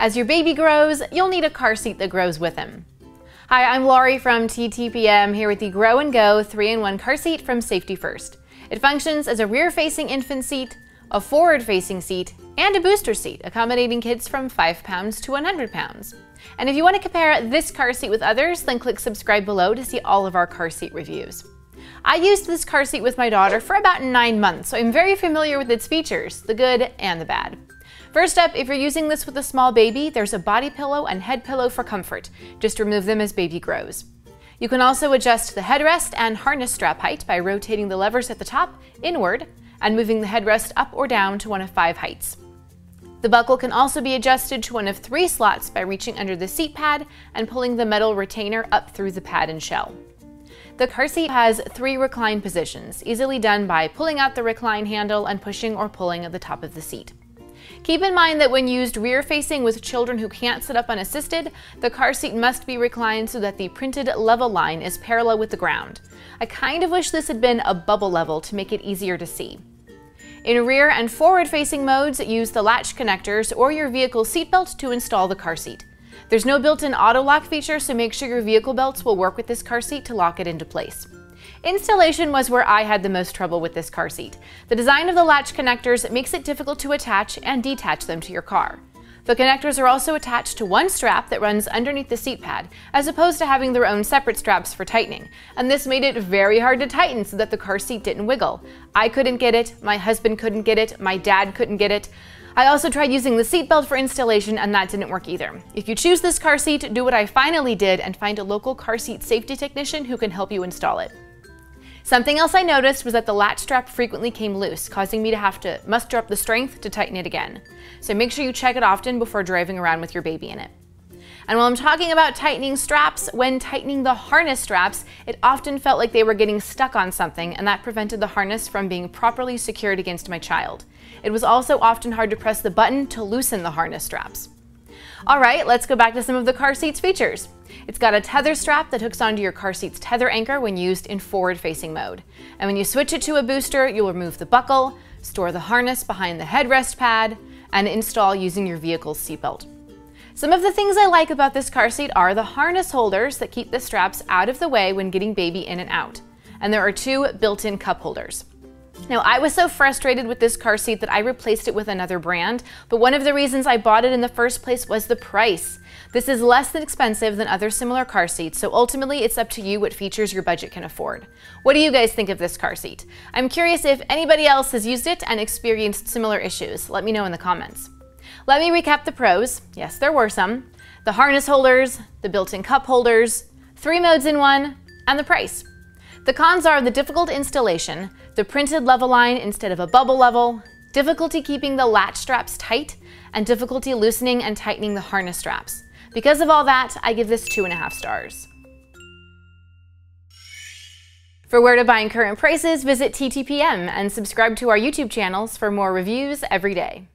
As your baby grows, you'll need a car seat that grows with him. Hi, I'm Laurie from TTPM here with the Grow and Go 3-in-1 car seat from Safety First. It functions as a rear-facing infant seat, a forward-facing seat, and a booster seat, accommodating kids from 5 pounds to 100 pounds. And if you want to compare this car seat with others, then click subscribe below to see all of our car seat reviews. I used this car seat with my daughter for about 9 months, so I'm very familiar with its features, the good and the bad. First up, if you're using this with a small baby, there's a body pillow and head pillow for comfort. Just remove them as baby grows. You can also adjust the headrest and harness strap height by rotating the levers at the top inward and moving the headrest up or down to one of five heights. The buckle can also be adjusted to one of three slots by reaching under the seat pad and pulling the metal retainer up through the pad and shell. The car seat has three recline positions, easily done by pulling out the recline handle and pushing or pulling at the top of the seat. Keep in mind that when used rear facing with children who can't sit up unassisted, the car seat must be reclined so that the printed level line is parallel with the ground. I kind of wish this had been a bubble level to make it easier to see. In rear and forward facing modes, use the latch connectors or your vehicle seatbelt to install the car seat. There's no built-in auto lock feature, so make sure your vehicle belts will work with this car seat to lock it into place. Installation was where I had the most trouble with this car seat. The design of the latch connectors makes it difficult to attach and detach them to your car. The connectors are also attached to one strap that runs underneath the seat pad, as opposed to having their own separate straps for tightening. And this made it very hard to tighten so that the car seat didn't wiggle. I couldn't get it, my husband couldn't get it, my dad couldn't get it. I also tried using the seatbelt for installation and that didn't work either. If you choose this car seat, do what I finally did and find a local car seat safety technician who can help you install it. Something else I noticed was that the latch strap frequently came loose, causing me to have to muster up the strength to tighten it again. So make sure you check it often before driving around with your baby in it. And while I'm talking about tightening straps, when tightening the harness straps, it often felt like they were getting stuck on something and that prevented the harness from being properly secured against my child. It was also often hard to press the button to loosen the harness straps. All right, let's go back to some of the car seat's features. It's got a tether strap that hooks onto your car seat's tether anchor when used in forward-facing mode. And when you switch it to a booster, you'll remove the buckle, store the harness behind the headrest pad, and install using your vehicle's seatbelt. Some of the things I like about this car seat are the harness holders that keep the straps out of the way when getting baby in and out. And there are two built-in cup holders. Now, I was so frustrated with this car seat that I replaced it with another brand, but one of the reasons I bought it in the first place was the price. This is less than expensive than other similar car seats, so ultimately it's up to you what features your budget can afford. What do you guys think of this car seat? I'm curious if anybody else has used it and experienced similar issues. Let me know in the comments. Let me recap the pros. Yes, there were some. The harness holders, the built-in cup holders, three modes in one, and the price. The cons are the difficult installation, the printed level line instead of a bubble level, difficulty keeping the latch straps tight, and difficulty loosening and tightening the harness straps. Because of all that, I give this two and a half stars. For where to buy and current prices, visit TTPM and subscribe to our YouTube channels for more reviews every day.